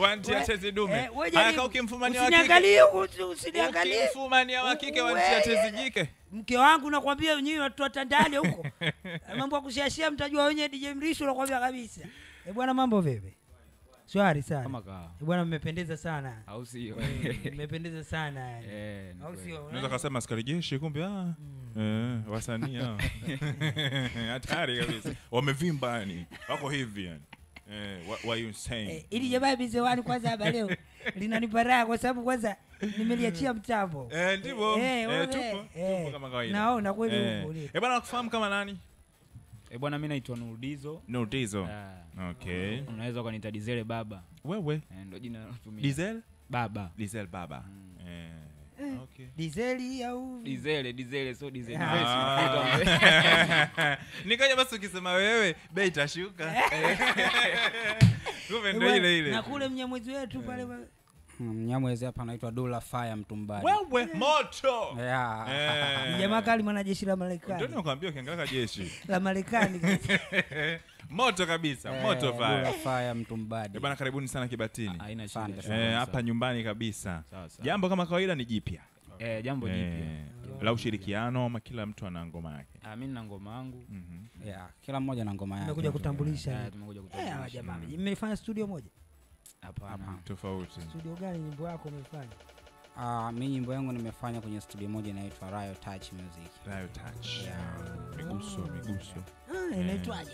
wantia tezi dume. eh, aka ukimfumania wa kike Usiniangalie huku, usi- usiniangalie. Ukimfumania wa kike wantia tezi jike. mke wangu nakwambia nyinyi watu wa Tandale huko. Mambo ya kushashia mtajua wenyewe DJ Mrisho nakwambia kabisa. Eh bwana mambo vipi? Shwari sana. Eh, bwana mmependeza sana. Au sio? Mmependeza sana yani. Eh, au sio? Unaweza kasema askari jeshi kumbe ah. eh, wasanii hao. hatari kabisa. Wamevimba yani. Wako hivi yani eh, what, what you saying Eh, ili jamaa bizewani kwanza hapa leo linanipa raha kwa sababu kwanza nimeliachia mtambo Eh, ndivyo. Eh, Eh, tupo, eh. tupo kama kawaida. naona kweli Eh. Eh, bwana nakufahamu kama nani Eh, bwana mi naitwa Nurdizo. Nurdizo. Ah, Okay. unaweza ukaniita dizele baba Wewe Eh, ndo jina baba Diesel baba. Eh. Okay. dizeli au dizele dizele so dizele Ah. Nikaja basi ukisema wewe be itashuka. Kumbe Eh, ndo ile ile. na kule mnyamwezi wetu pale mnyamwezi hapa anaitwa Dula Fire Mtumbani. Wewe moto. Yeah. Eh. ni jamaa kali mwanajeshi la Ndio Marekani nakwambia ukiangalia jeshi. la Marekani Moto kabisa, moto Eh, moto fire. Fire Mtumbadi. Eh, karibuni sana Kibatini. haina shida Eh, hapa nyumbani kabisa. Sawa. Jambo kama kawaida ni jipya. Eh, jambo jipya Eh, la ushirikiano ama kila mtu ana ngoma yake. Ah, mi na ngoma yangu Mhm. Yeah, kila mmoja na ngoma yake. kutambulisha Tumekuja kutambulisha. Eh, hawa kutambulisha. jamaa mmefanya studio moja hapana Tofauti. studio gani nyimbo yako umefanya Uh, mi nyimbo yangu nimefanya kwenye studio moja inaitwa Rayo Touch Music. Rayo touch. Yeah. Miguso, miguso. Ah, inaitwaje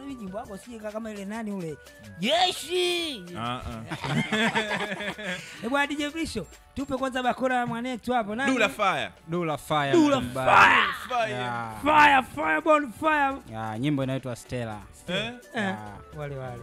mimi jimbo wako sika kama ile nani ule jeshi Ah, ah. Eh, bwana DJ Brisho, tupe kwanza bakora ya mwanetu hapo nani Dula fire. Dula Fire Dula Mtumbadi. Fire. Yeah. fire fire bon Yeah, nyimbo inaitwa Stella. Eh? eh, Yeah. wale wale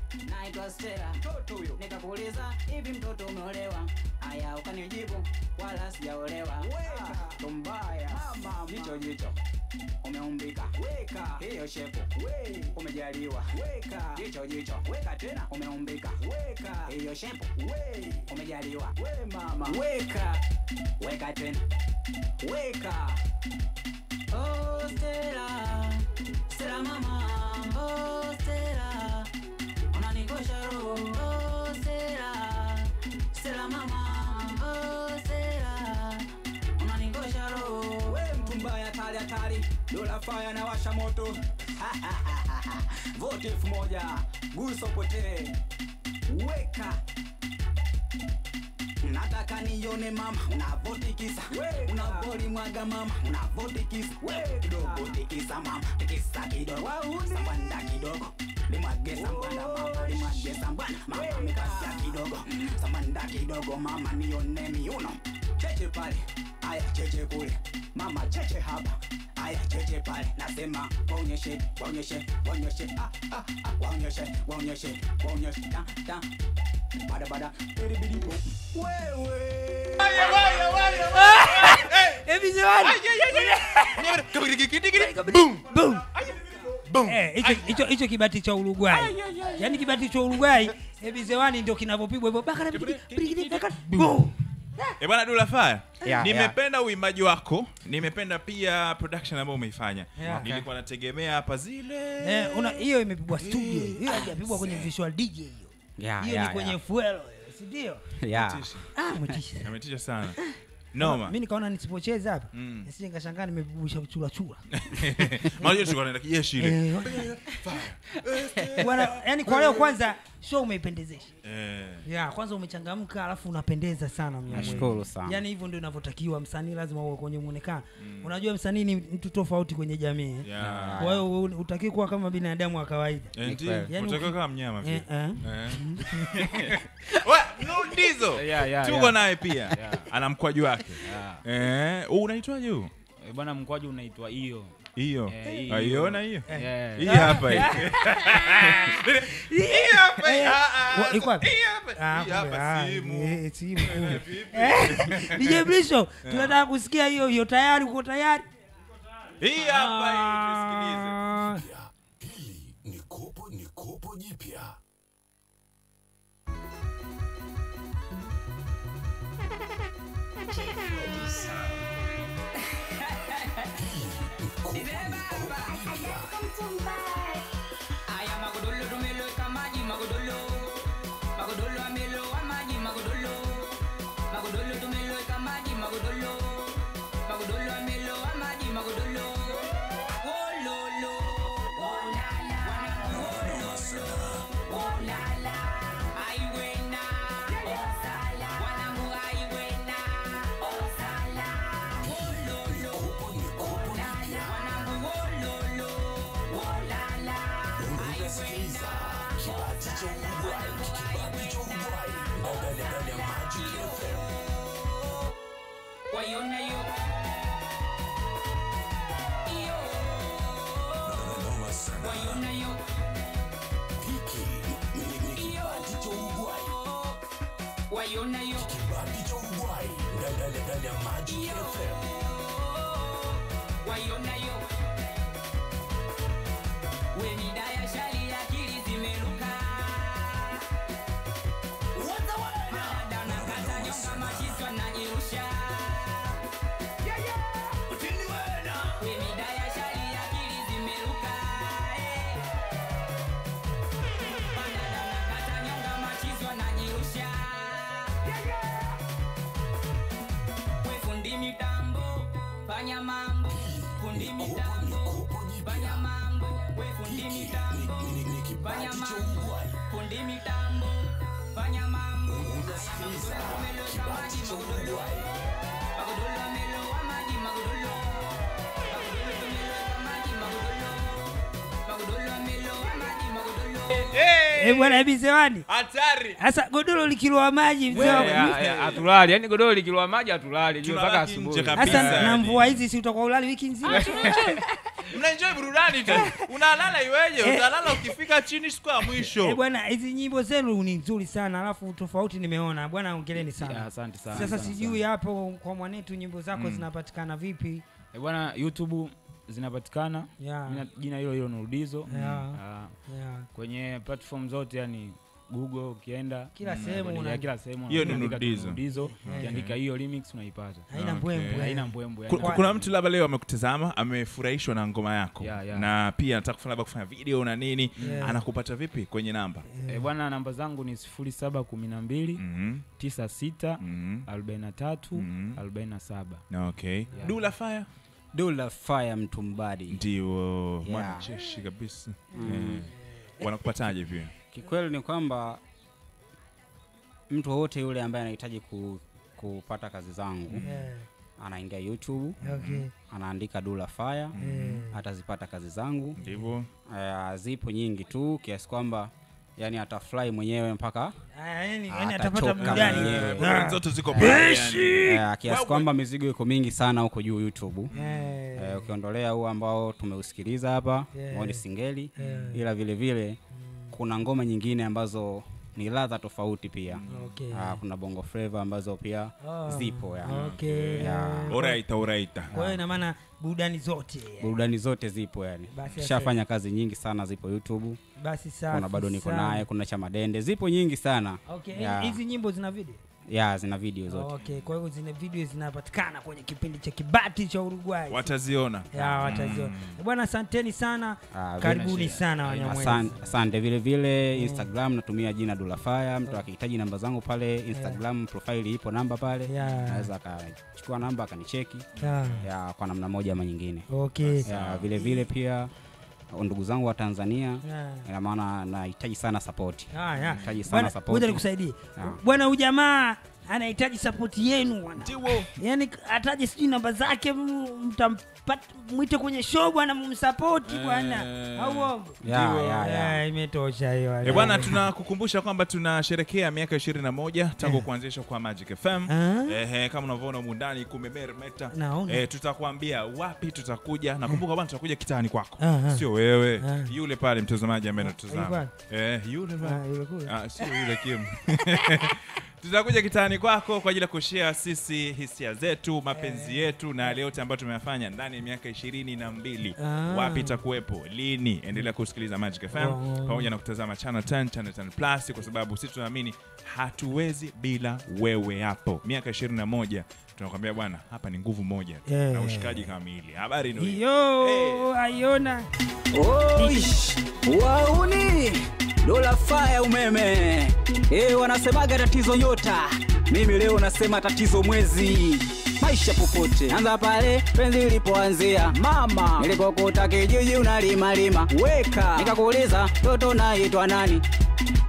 naitwa Stella. Mtoto huyo. Nikakuuliza hivi mtoto umeolewa? Aya ukanijibu wala sijaolewa. Tumbaya jicho jicho. Umeumbika. Weka. Hiyo shepu. We. Umejaliwa. Weka. Jicho jicho. Weka tena. Umeumbika. Weka. Hiyo shepu. We. Umejaliwa. We mama. Weka. Weka tena. Weka. Oh Stella. Stella mama. Oh faya na washa moto. Vote elfu moja. Guso potee weka. Nataka nione mama unavotikisa unavoli mwaga mama unavotikisa kidogo tikisa mama. Tikisa kidogo. Sambanda kidogo. Limwage sambanda mama. Limwage sambanda mama. Mikasia kidogo. Sambanda kidogo mama. Nione miuno. Cheche pale. Aya cheche kule. Mama cheche hapa aya cheche pale nasema waonyeshe waonyeshe waonyeshe ah, ah, ah, waonyeshe waonyeshe waonyeshe ta ta bada bada. Bidi bidi bo wewe Hivi jamani boom. Boom. Eh, hicho hicho kibati cha Uruguay. Yaani kibati cha Uruguay, hivi zewani ndio kinavyopigwa hivyo. Baka Eh, bwana Dula Fire. Yeah, nimependa yeah. uimbaji wako nimependa pia production ambayo umeifanya Yeah. okay. nilikuwa nategemea hapa zile Eh, una hiyo imepigwa studio. Hiyo haijapigwa kwenye visual DJ hiyo. Yeah, Hiyo yeah, ni kwenye yeah. fuelo, si ndio? Yeah. Ah, mtisha. ametisha sana noma Mimi nikaona nisipocheza hapa. Mm. Nisije nikashangaa nimebubusha chura chura. Maana tulikuwa tunaenda kijeshi ile Eh, Bwana, yani kwa leo kwanza show umeipendezesha. Eh, yeah, kwanza umechangamka alafu unapendeza sana. Nashukuru sana. Yaani hivyo ndio inavyotakiwa msanii lazima uwe kwenye muonekano. Unajua msanii ni mtu tofauti kwenye jamii. eh. yeah. Kwa hiyo utakii kuwa kama binadamu wa kawaida. yani, ndio. kweli. Yaani kama mnyama Eh, pia. eh. Ndizo Yeah, yeah, tuko yeah. naye pia Yeah. ana mkwaju wake Yeah. Eh, unaitwaje huu Eh, bwana mkwaju unaitwa hiyo hiyo Eh, hiyo. aiona hiyo hii hapa hii Hii hapa hii. Eh, Ah, ah, wa- iko wapi? hii hapa Ah, hii hapa ah, simu eh, simu. Vipi? DJ Brisho, tunataka kusikia hiyo hiyo tayari uko tayari? hii hapa tusikilize Ah, kopo ni kopo jipya. Tidak apa-apa. Cha Uruguay, kibati cha fanya mambo fundi mitambo. Fanya mambo we fundi mitambo. Ni- ni fanya kibati cha mambo Uruguay, fundi mitambo. Fanya mambo unasikiliza kibati cha Uruguay. magodolo amelowa maji magodolo magodolo tumelowa maji magodolo magodolo amelowa maji magodolo Eh, bwana bizewani hatari. Sasa godoro likiloa maji hatulali. Yani godoro likiloa maji hatulali. Juu mpaka asubuhi. sasa na mvua hizi si utakuwa ulali wiki nzima? Mnaenjoy burudani tu. Unalala iweje? Utalala ukifika chini siku ya Eh, mwisho bwana hizi nyimbo zenu ni nzuri sana alafu tofauti nimeona. Bwana ongeleni sana. Asante sana sasa sijui hapo kwa mwanetu nyimbo zako zinapatikana vipi. Eh, bwana youtube zinapatikana yeah. Jina- hilo hilo nurudizo yeah. Uh, yeah. kwenye platform zote yani google ukienda Kila mm, sehemu una- kila sehemu Hiyo ni Nurudizo. Ukiandika hiyo remix unaipata haina mbwembwe haina mbwembwe kuna mtu labda leo amekutazama amefurahishwa na ngoma yako yeah, yeah. na pia anataka kufanya labda kufanya video na nini Yeah. anakupata vipi kwenye namba Yeah. Eh, bwana namba zangu ni sifuri saba kumi na mbili -hmm. tisa sita -hmm. arobaini na tatu mhm. arobaini na saba okay dula fire dula fire mtumbadi ndio Yeah. mwanajeshi kabisa. Eh, wanakupataje pia kikweli ni kwamba mtu wowote yule ambaye anahitaji ku, kupata kazi zangu yeah. anaingia youtube okay. anaandika dula fire yeah. atazipata kazi zangu. Ndivyo. Uh, zipo nyingi tu kiasi kwamba yani atafurahi mwenyewe mpaka zote ziko kiasi kwamba mizigo iko mingi sana huko juu youtube yeah. yeah. ukiondolea huu ambao tumeusikiliza hapa Yeah. ni singeli Yeah. ila vile vile kuna ngoma nyingine ambazo ni ladha tofauti pia. Okay. Ah, kuna bongo flava ambazo pia oh, zipo ya. okay. Yeah. oraita oraita kwa hiyo ina maana burudani zote. Burudani zote zipo yani. Shafanya kazi nyingi sana zipo youtube. Basi safi kuna bado niko naye kuna cha madende. Zipo nyingi sana. Okay. Yeah. hizi nyimbo zina video ya zina video zote. Okay kwa hiyo zina video zinapatikana kwenye kipindi cha kibati cha uruguay. Wataziona. Ya wataziona. Mm. bwana asanteni sana. Ah, karibuni sana wanyamwezi. Asan- asante. Vile vile instagram natumia jina dulafaya mtu akihitaji namba zangu pale instagram yeah. profile ipo namba pale. Yeah. anaweza akachukua namba akanicheki. Ya, ya kwa namna moja ama nyingine. Okay. Ya vile vile pia ndugu zangu wa tanzania ina maana nahitaji sana support. Ah, yeah. Nahitaji sana support. ngoja nikusaidie Ah. bwana ujamaa anahitaji sapoti yenu bwana yaani ataje sijui namba zake mtampata mwite kwenye show bwana mumsapoti bwana Eh, au uongo ya, ya. Eh, imetosha hiyo Eh, bwana tunakukumbusha kwamba tunasherekea miaka 21 tangu kuanzishwa kwa Magic FM. eh, Ehe, kama unavyoona humu ndani kumemeremeta. Naona. Eh, tutakwambia wapi tutakuja. Nakumbuka bwana tutakuja kitani kwako. Ah, ah. Sio wewe. Ah. Yule pale mtazamaji ambaye anatuzama. Eh, yule bwana, pale. yule kule. Ah, sio yule Kim. tutakuja kitani kwako kwa ajili ya kushare sisi hisia zetu mapenzi yetu na yale yote ambayo tumeyafanya ndani ya miaka ishirini na mbili. Ah. wapi itakuwepo? Lini? Endelea kusikiliza magic fm Oh. pamoja na kutazama channel 10 channel 10 plus kwa sababu sisi tunaamini hatuwezi bila wewe hapo. Miaka 21 tunakwambia bwana hapa ni nguvu moja tu, Yeah. na ushikaji kamili. Habari ndio hiyo. hey. aiona. Oish, wauni dola faya umeme. Hey, wanasemaga tatizo nyota. Mimi leo nasema tatizo mwezi. Maisha popote anza pale penzi lilipoanzia mama nilipokuta kijiji unalimalima weka nikakuuliza toto naitwa nani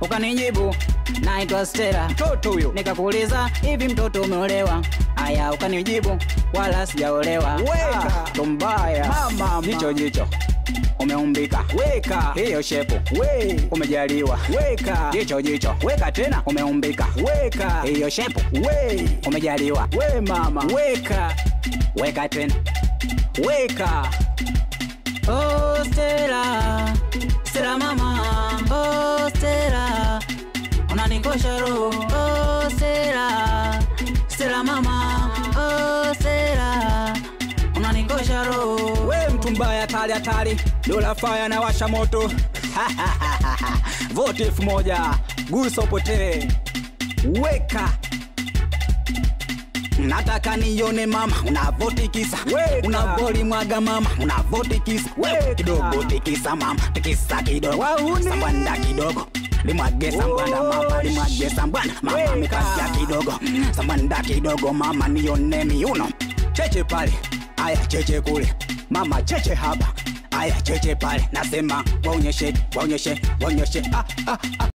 ukanijibu naitwa stera mtoto huyo. Nikakuuliza hivi mtoto umeolewa? Aya ukanijibu wala sijaolewa. Weka. Tumbaya mama jicho jicho. Umeumbika. Weka. Hiyo shepu. We. Umejaliwa. Weka. Jicho jicho. Weka tena. Umeumbika. Weka. Hiyo shepu. We. Umejaliwa. We mama. Weka. Weka tena. Weka. Oh Stella. Stella mama Stella unanikosha roho oh Stella Stella mama oh Stella unanikosha roho. We mtu mbaya hatari hatari. Dola faya na washa moto. Vote elfu moja. Gusa upotee. Weka nataka nione mama unavotikisa unavoli mwaga mama unavotikisa kidogo tikisa mama tikisa kidogo. Sambwanda kidogo. Limwage sambwanda mama limwage sambwana mama. Mikasia kidogo. Sambwanda kidogo mama nione miuno. Cheche pale. Aya cheche kule. Mama cheche haba. Aya cheche pale. Nasema waonyeshe waonyeshe waonyeshe ah, ah, ah.